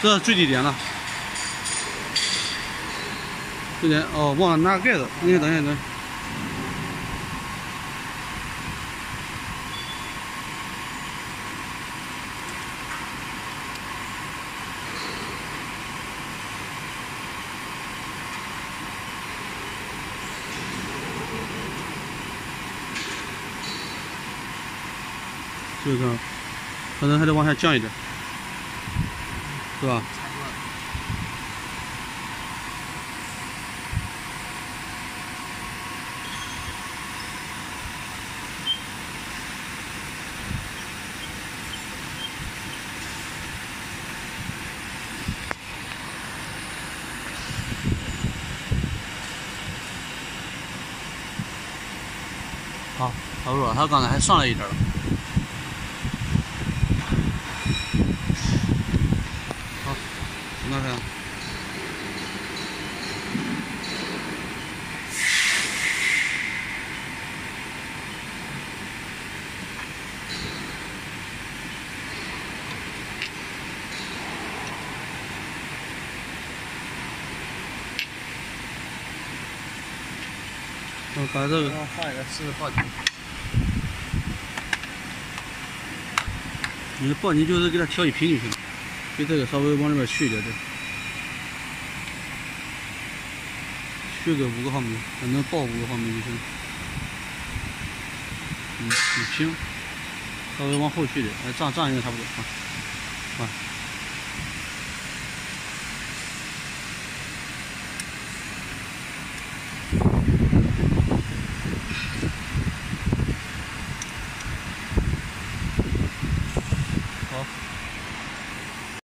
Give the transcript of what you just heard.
这是最低点了。最低点哦，忘了拿盖子，你等一下，等。就是这样，可能还得往下降一点，是吧？好，差不多了，他刚才还上来一点了。那看，我把这个放一个试试报警。你的报警就是给他调一瓶就行了。给这个稍微往里边去一点点，去个五个毫米，反正报五个毫米就行。嗯，挺平，稍微往后去点，哎，这样这样应该差不多啊，啊。